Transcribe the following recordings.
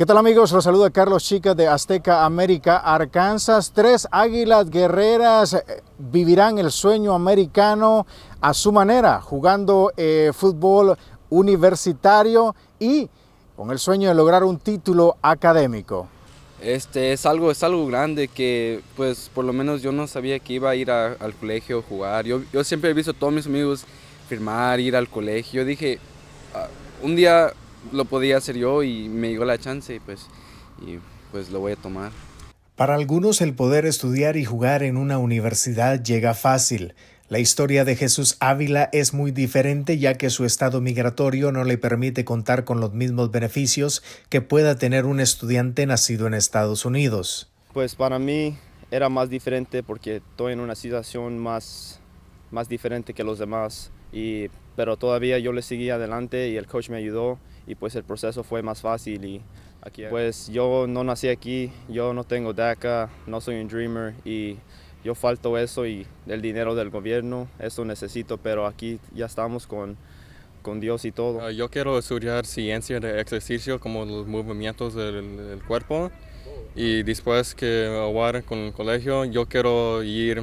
¿Qué tal amigos? Los saluda Carlos Chica de Azteca América, Arkansas. Tres águilas guerreras eh, vivirán el sueño americano a su manera, jugando eh, fútbol universitario y con el sueño de lograr un título académico. Este es algo, es algo grande que pues por lo menos yo no sabía que iba a ir al colegio a jugar. Yo, yo siempre he visto a todos mis amigos firmar, ir al colegio. Dije, ah, un día lo podía hacer yo y me llegó la chance y pues, y pues lo voy a tomar. Para algunos el poder estudiar y jugar en una universidad llega fácil. La historia de Jesús Ávila es muy diferente ya que su estado migratorio no le permite contar con los mismos beneficios que pueda tener un estudiante nacido en Estados Unidos. Pues para mí era más diferente porque estoy en una situación más, más diferente que los demás, y, pero todavía yo le seguí adelante y el coach me ayudó y pues el proceso fue más fácil y aquí pues yo no nací aquí, yo no tengo DACA, no soy un dreamer y yo falto eso y el dinero del gobierno, eso necesito, pero aquí ya estamos con, con Dios y todo. Ah, yo quiero estudiar ciencia de ejercicio como los movimientos del, cuerpo y después que aguar con el colegio yo quiero ir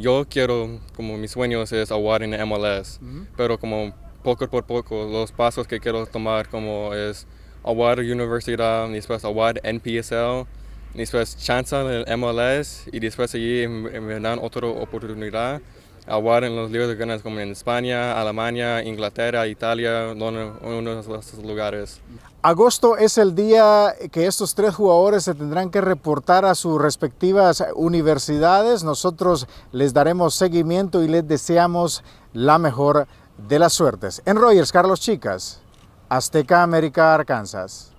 yo quiero como mis sueños es aguar en MLS pero como poco por poco los pasos que quiero tomar como es aguar universidad, después aguar NPSL, después chance en el MLS y después allí me dan otra oportunidad aguar en los libros de ganas como en España, Alemania, Inglaterra, Italia, uno de esos lugares. Agosto es el día que estos tres jugadores se tendrán que reportar a sus respectivas universidades. Nosotros les daremos seguimiento y les deseamos la mejor de las suertes. En Rogers, Carlos Chicas, Azteca América, Arkansas.